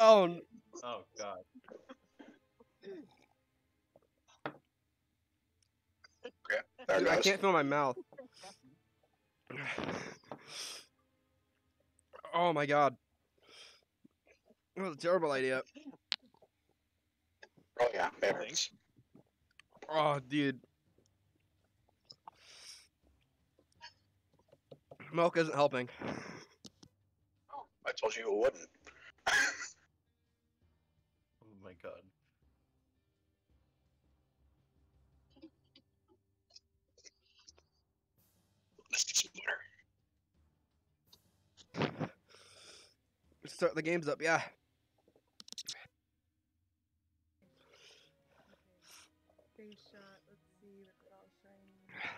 Oh, n- Oh god. There dude, I can't feel my mouth. Oh my god. That was a terrible idea. Oh yeah, it hurts. Oh, dude. Milk isn't helping. I told you it wouldn't. my god. Let's get some water. Start the games up, yeah. Let's see, look at all shiny.